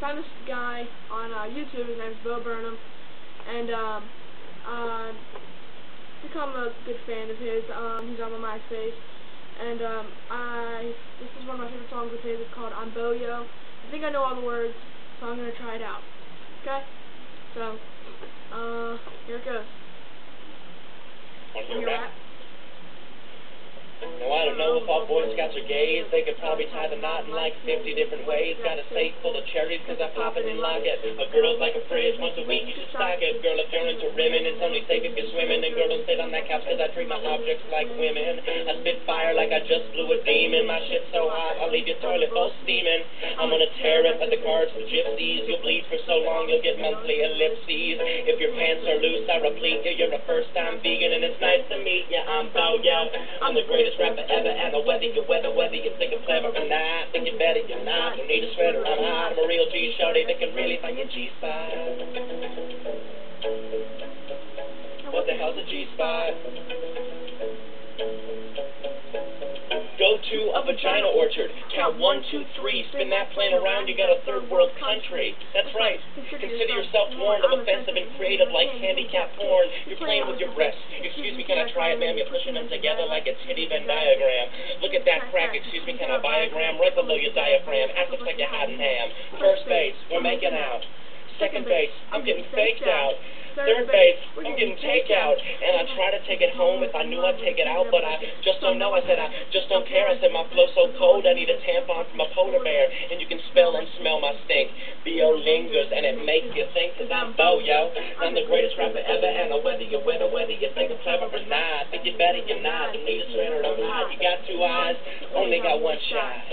found this guy on uh, YouTube. His name's Bo Burnham, and um, uh, become a good fan of his. Um, he's on my MySpace, and um, I this is one of my favorite songs of his. It's called "I'm Bo Yo." I think I know all the words, so I'm gonna try it out. Okay, so uh, here it goes. Want to When hear you're rap? At- No, I don't know if all Boy Scouts are gays. They could probably tie the knot in like 50 different ways. Got a safe full of cherries because I pop it and lock it. A girl's like a fridge. Once a week you should stock it. Girl, if you're into rimming, it's only safe if you're swimming. And girl, don't sit on that couch because I treat my objects like women. I spit fire like I just blew a demon. My shit's so hot, I'll leave your toilet bowl steaming. I'm gonna tear up at the cards for gypsies. You'll bleed for so long, you'll get monthly ellipses. If your pants are loose, I replete you. You're a first time vegan and it's nice to meet you. I'm Bo Yo. I'm the greatest rapper ever. And whether you weather, whether you think I'm clever or not, think you're better, you're not. Don't need a sweater, I'm. I'm a real G shorty that can really find your G spot. What the hell's a G spot? To a vagina orchard. Count one, two, three. Spin that plane around. You got a third world country. That's right. Consider yourself warned of offensive and creative like handicap porn. You're playing with your breasts. Excuse me, can I try it, ma'am? You're pushing them together like a titty Venn diagram. Look at that crack. Excuse me, can I buy a gram? Right below your diaphragm. Act like you're hiding ham. First base, we're making out. Second base, I'm getting faked out. Third base, I'm getting takeout. And I try to take it home if I knew I'd take it out, but I just don't know. I said, I just don't care. I said, my flow's so cold, I need a tampon from a polar bear. And you can spell and smell my stink. B.O. lingers, and it makes you think, cause I'm Bo, yo. I'm the greatest rapper ever, and whether you're whether, whether you think I'm clever or not, think you're better, you're not. Don't need a sweater, I'm hot. You got two eyes, only got one shot.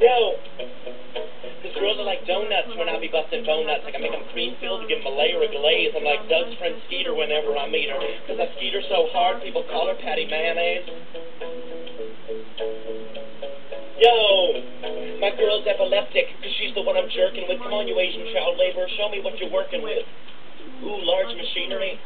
Yo! Girls are like donuts when I be busting bone nuts. Like I make them to give them a layer of glaze. I'm like Doug's friend Skeeter whenever I meet her. Cause I skeet her so hard, people call her Patty Mayonnaise. Yo! My girl's epileptic, cause she's the one I'm jerking with. Come on, you Asian child laborer, show me what you're working with. Ooh, large machinery.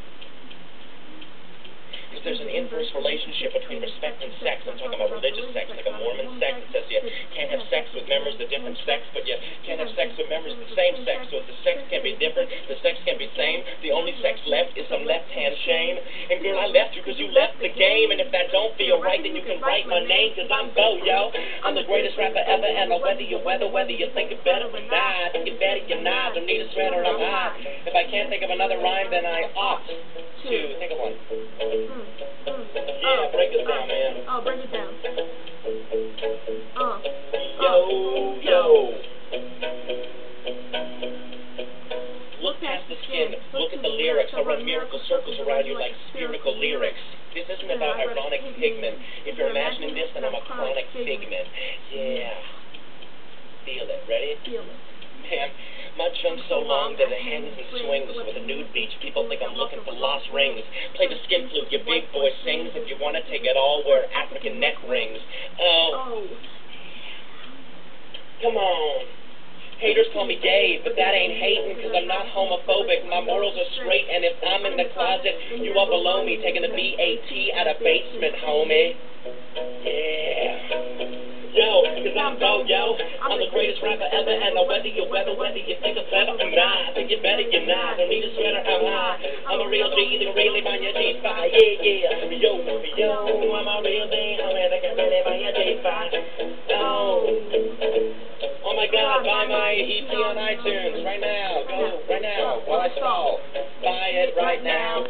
Because there's an inverse relationship between respect and sex. I'm talking about religious sex, like a Mormon sect that says you can't have sex with members of different sex, but you can't have sex with members of the same sex. So if the sex can be different, the sex can be same. The only sex left is some left-hand shame. And girl, I left you because you left the game. And if that don't feel right, then you can write my name, because I'm Bo, yo. I'm the greatest rapper ever, and whether you weather, whether you think it better or not, think it better, you're not. Don't need a sweater, I'm hot. If I can't think of another rhyme, then I ought to think of one. Mm. Mm. Yeah, break it down, man. Oh, break it down. Lyrics. I run miracle circles around you like spherical lyrics. This isn't about ironic pigment. If you're imagining this, then I'm a chronic figment. Yeah. Feel it. Ready? Feel it. Man, my junk's so long that it hangs and swings. With a nude beach, people think I'm looking for lost rings. Play the skin flute, your big boy sings. If you want to take it all, wear African neck rings. Oh, Oh. come on. Haters call me gay, but that ain't hating, cause I'm not homophobic. My morals are straight, and if I'm in the closet, you are below me, taking the BAT out of basement, homie. Yeah. Yo, cause I'm Bo, yo. I'm the greatest rapper ever, and I whether you weather, whether you think I'm clever or not. Think you're better, you're not. Don't need a sweater, I'm hot. I'm a real G, that can really find your G-spot. Yeah, yeah. Yo, yo, I'm a real thing, I'm that can really find your G-spot. Oh. Buy my EP on iTunes right now. Go right now while I stall. Buy it right now.